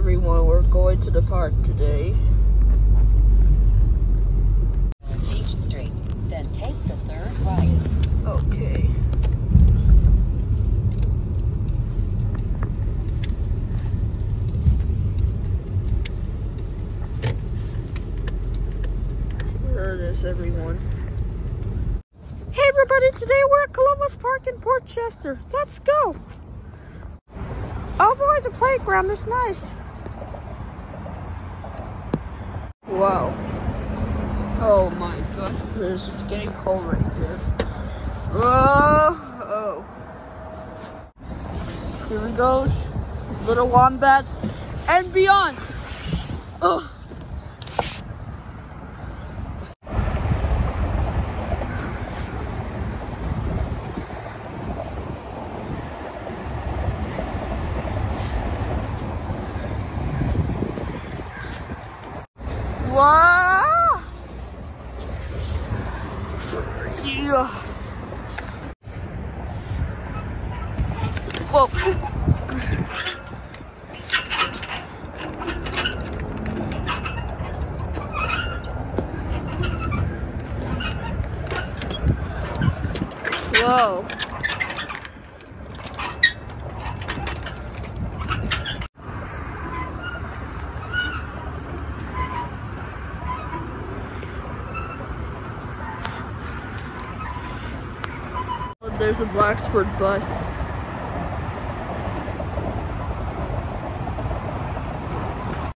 Everyone, we're going to the park today. H Street, then take the third right. Okay. Where is everyone? Hey everybody, today we're at Columbus Park in Port Chester. Let's go. Oh boy, the playground is nice. Wow. Oh my god, it's just getting cold right here. Whoa! Uh, oh. Here we go. Little wombat and beyond. Oh. Wow! Yeah. Whoa. Whoa. There's a Blacksburg bus.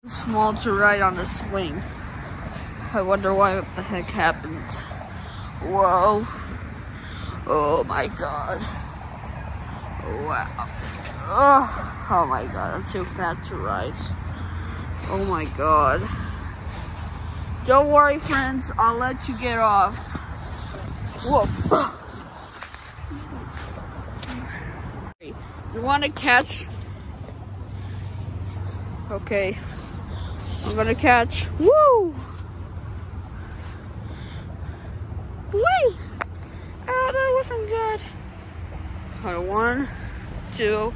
Small to ride on a swing. I wonder why what the heck happened. Whoa. Oh my god. Wow. Oh, oh my god, I'm too fat to ride. Oh my god. Don't worry, friends. I'll let you get off. Whoa. You want to catch? Okay. I'm gonna catch. Woo! Wait! Oh, that wasn't good. Hold on. One, two,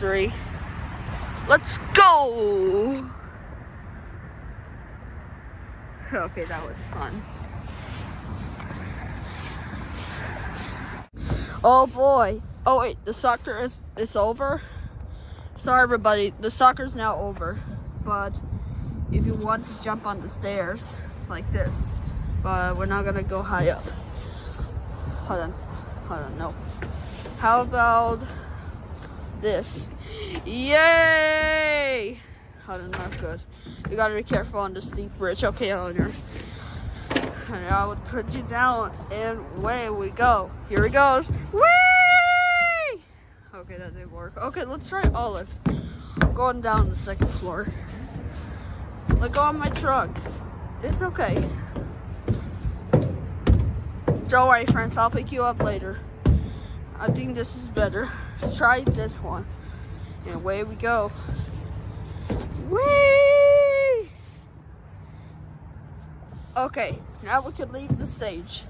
three. Let's go! Okay, that was fun. Oh boy. Oh wait, the soccer is is over. Sorry everybody, the soccer's now over. But if you want to jump on the stairs like this, but we're not gonna go high up. Hold on, hold on, no. How about this? Yay! Hold on, not good. You gotta be careful on the steep bridge. Okay, Elinor. And I will put you down, and away we go. Here he goes. Whee! Okay, that didn't work. Okay, let's try Olive. I'm going down the second floor. Let go of my truck. It's okay. Don't worry, friends. I'll pick you up later. I think this is better. Try this one. And away we go. Whee! Okay, now we can leave the stage.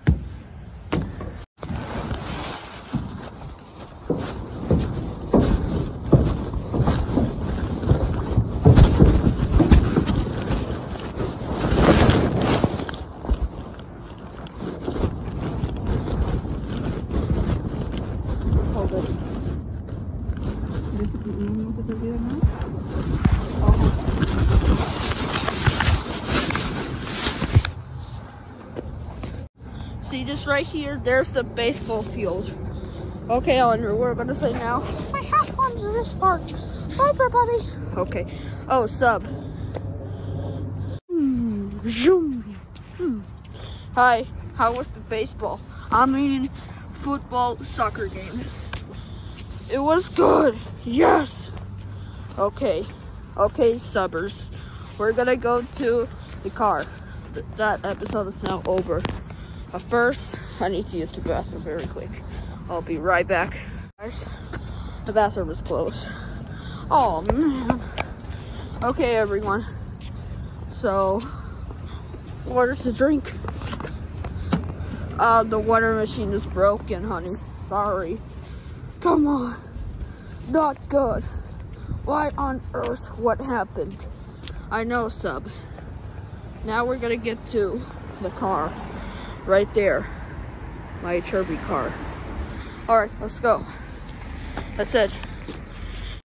Hold it. See this right here? There's the baseball field. Okay, Elinor, we're gonna say now. My fun to this park. Bye, everybody. Okay. Oh, sub. Zoom. Hi. How was the baseball? I mean, football soccer game. It was good. Yes. Okay. Okay, subbers. We're gonna go to the car. Th- that episode is now over. But first, I need to use the bathroom very quick. I'll be right back. Guys, the bathroom is closed. Oh man. Okay, everyone. So, water to drink. Uh, the water machine is broken, honey. Sorry. Come on. Not good. Why on earth? What happened? I know, sub. Now we're gonna get to the car. Right there. My Chirby car. Alright, let's go. That's it.